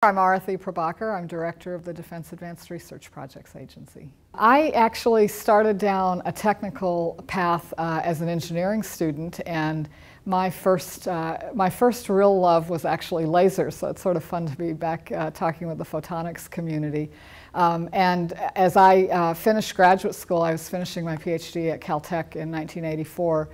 I'm Arati Prabhakar. I'm director of the Defense Advanced Research Projects Agency. I actually started down a technical path uh, as an engineering student, and my first, uh, my first real love was actually lasers, so it's sort of fun to be back uh, talking with the photonics community. Um, and as I uh, finished graduate school, I was finishing my PhD at Caltech in 1984.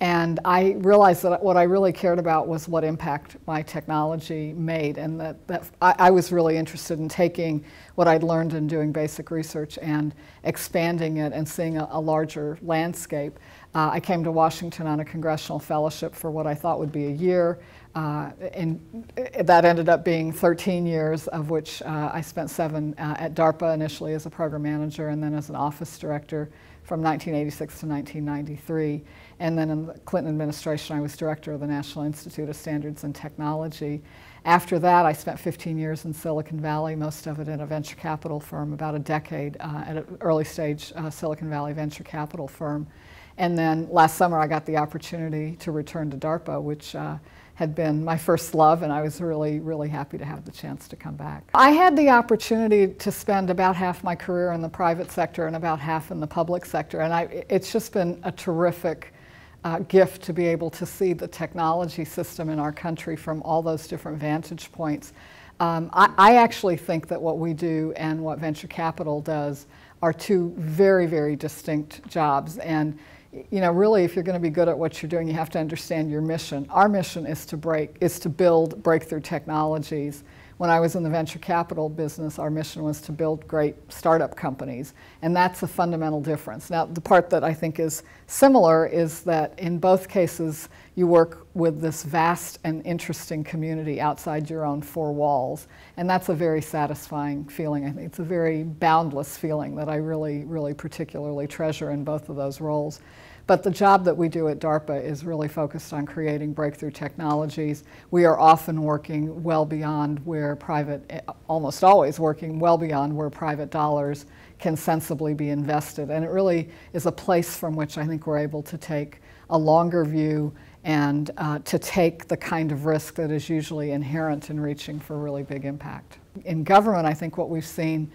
And I realized that what I really cared about was what impact my technology made, and that, that I, I, was really interested in taking what I'd learned in doing basic research and expanding it and seeing a, a larger landscape. Uh, I came to Washington on a congressional fellowship for what I thought would be a year. Uh, and that ended up being 13 years, of which uh, I spent seven uh, at DARPA initially as a program manager and then as an office director from 1986 to 1993. And then in the Clinton administration, I was director of the National Institute of Standards and Technology. After that, I spent 15 years in Silicon Valley, most of it in a venture capital firm, about a decade uh, at an early stage uh, Silicon Valley venture capital firm. And then last summer, I got the opportunity to return to DARPA, which uh, had been my first love, and I was really, really happy to have the chance to come back. I had the opportunity to spend about half my career in the private sector and about half in the public sector, and I, it's just been a terrific uh, gift to be able to see the technology system in our country from all those different vantage points. Um, I, I, actually think that what we do and what venture capital does are two very, very distinct jobs. And you know, really, if you're going to be good at what you're doing, you have to understand your mission. Our mission is to break, is to build breakthrough technologies. When I was in the venture capital business, our mission was to build great startup companies, and that's a fundamental difference. Now, the part that I think is similar is that in both cases, you work with this vast and interesting community outside your own four walls, and that's a very satisfying feeling. I think it's a very boundless feeling that I really, really particularly treasure in both of those roles. But the job that we do at DARPA is really focused on creating breakthrough technologies. We are often working well beyond where private, almost always working well beyond where private dollars can sensibly be invested. And it really is a place from which I think we're able to take a longer view and uh, to take the kind of risk that is usually inherent in reaching for really big impact. In government, I think what we've seen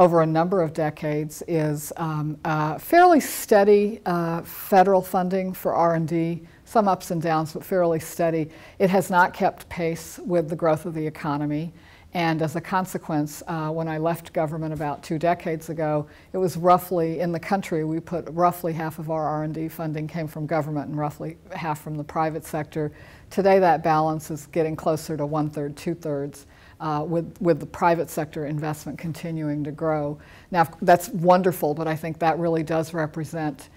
over a number of decades is um, uh, fairly steady uh, federal funding for R&D, some ups and downs, but fairly steady. It has not kept pace with the growth of the economy. And as a consequence, uh, when I left government about two decades ago, it was roughly, in the country, we put roughly half of our R&D funding came from government and roughly half from the private sector. Today that balance is getting closer to one-third, two-thirds uh, with, with the private sector investment continuing to grow. Now, that's wonderful, but I think that really does represent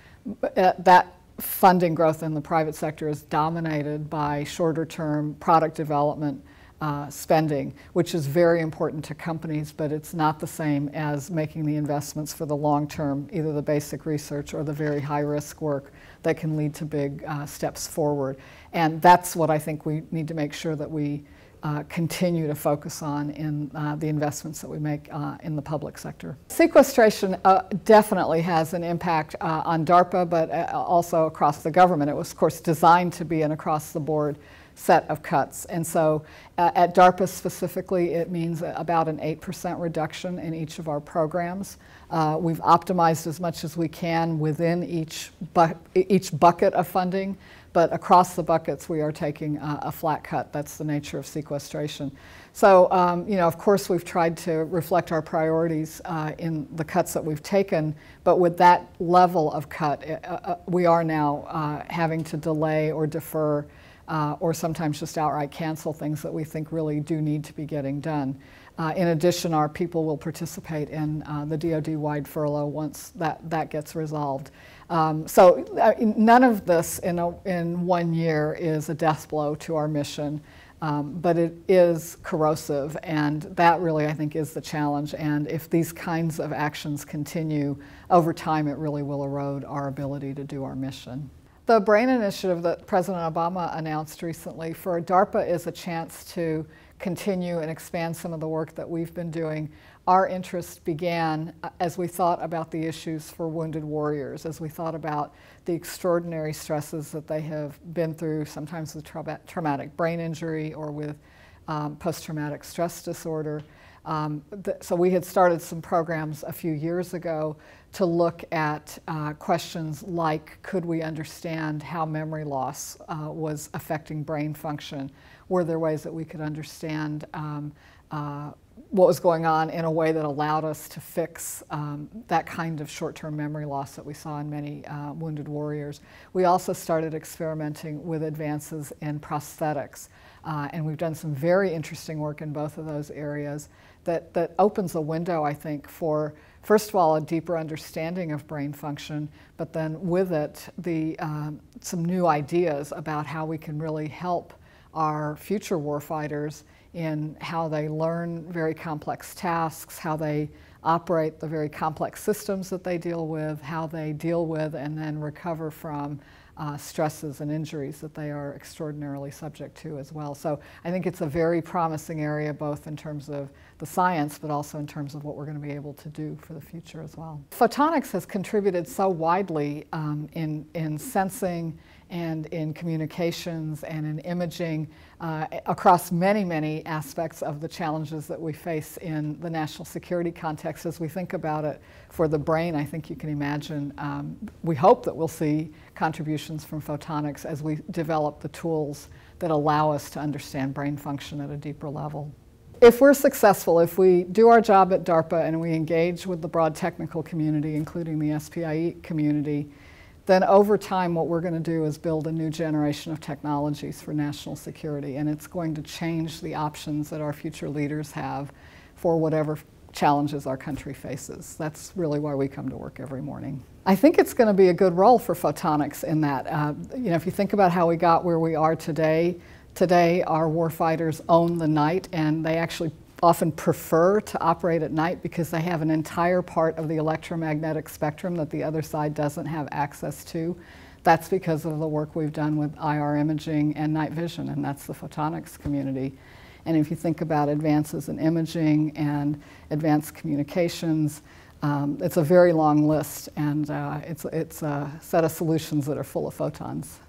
uh, that funding growth in the private sector is dominated by shorter term product development uh, spending, which is very important to companies, but it's not the same as making the investments for the long term, either the basic research or the very high risk work that can lead to big uh, steps forward. And that's what I think we need to make sure that we uh, continue to focus on in uh, the investments that we make uh, in the public sector. Sequestration uh, definitely has an impact uh, on DARPA, but uh, also across the government. It was, of course, designed to be an across-the-board set of cuts. And so at DARPA specifically, it means about an 8% reduction in each of our programs. we've optimized as much as we can within each, bu each bucket of funding but across the buckets we are taking a, a flat cut. That's the nature of sequestration. So, um, you know, of course we've tried to reflect our priorities uh, in the cuts that we've taken, but with that level of cut, uh, uh, we are now uh, having to delay or defer uh, or sometimes just outright cancel things that we think really do need to be getting done. Uh, in addition, our people will participate in uh, the DoD-wide furlough once that, that gets resolved. Um, so uh, none of this in, a, in one year is a death blow to our mission, um, but it is corrosive, and that really, I think, is the challenge. And if these kinds of actions continue over time, it really will erode our ability to do our mission. The BRAIN initiative that President Obama announced recently for DARPA is a chance to continue and expand some of the work that we've been doing. Our interest began uh, as we thought about the issues for wounded warriors, as we thought about the extraordinary stresses that they have been through, sometimes with tra traumatic brain injury or with um, post-traumatic stress disorder. Um, so we had started some programs a few years ago to look at uh, questions like could we understand how memory loss uh, was affecting brain function? Were there ways that we could understand um, uh, what was going on in a way that allowed us to fix um, that kind of short-term memory loss that we saw in many uh, wounded warriors. We also started experimenting with advances in prosthetics. Uh, and we've done some very interesting work in both of those areas that, that opens a window, I think, for first of all a deeper understanding of brain function, but then with it the, um, some new ideas about how we can really help our future warfighters in how they learn very complex tasks, how they operate the very complex systems that they deal with, how they deal with and then recover from uh, stresses and injuries that they are extraordinarily subject to as well. So I think it's a very promising area both in terms of the science but also in terms of what we're going to be able to do for the future as well. Photonics has contributed so widely um, in, in sensing and in communications and in imaging uh, across many, many aspects of the challenges that we face in the national security context. As we think about it for the brain, I think you can imagine, um, we hope that we'll see contributions from photonics as we develop the tools that allow us to understand brain function at a deeper level. If we're successful, if we do our job at DARPA and we engage with the broad technical community, including the SPIE community, then over time what we're going to do is build a new generation of technologies for national security and it's going to change the options that our future leaders have for whatever challenges our country faces. That's really why we come to work every morning. I think it's going to be a good role for photonics in that. Uh, you know, if you think about how we got where we are today, today our warfighters own the night and they actually often prefer to operate at night because they have an entire part of the electromagnetic spectrum that the other side doesn't have access to. That's because of the work we've done with IR imaging and night vision, and that's the photonics community. And if you think about advances in imaging and advanced communications, um, it's a very long list, and uh, it's, it's a set of solutions that are full of photons.